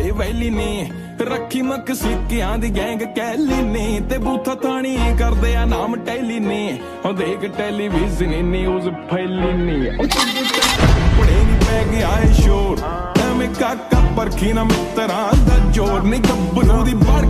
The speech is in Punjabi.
ਹਾਏ ਵੈਲੀ ਨੇ। ਰੱਖੀ ਮੱਕ ਦੀ ਗੈਂਗ ਕੈਲੀ ਨੇ। ਤੇ ਬੂਥਾ ਥਾਣੀ ਕਰਦੇ ਆ ਨਾਮ ਟੈਲੀ ਨੇ। ਉਹ ਦੇਖ ਟੈਲੀਵਿਜ਼ਨ ਨਿਊਜ਼ ਫੈਲੀ ਨੇ। ਕੁੜੇ ਨਹੀਂ ਪੈ ਗਿਆ ਏ ਸ਼ੋਰ। ਐਵੇਂ ਕਾਕਾ ਪਰਖੀ ਨਾ ਮਿੱਤਰਾਂ ਦਾ ਜੋਰ। ਨਹੀਂ ਗੱਭਰੂ ਦੀ ਵੜ